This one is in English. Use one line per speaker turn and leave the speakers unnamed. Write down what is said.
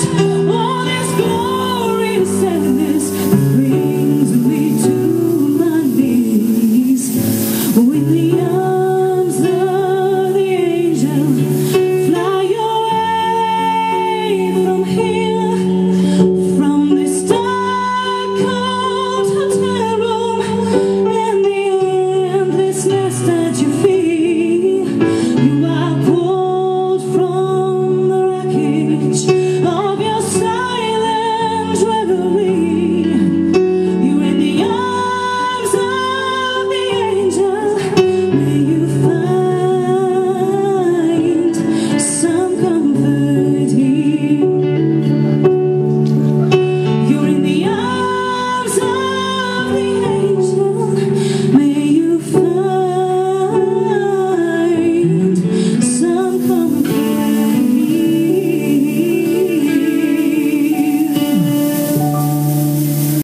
Christmas.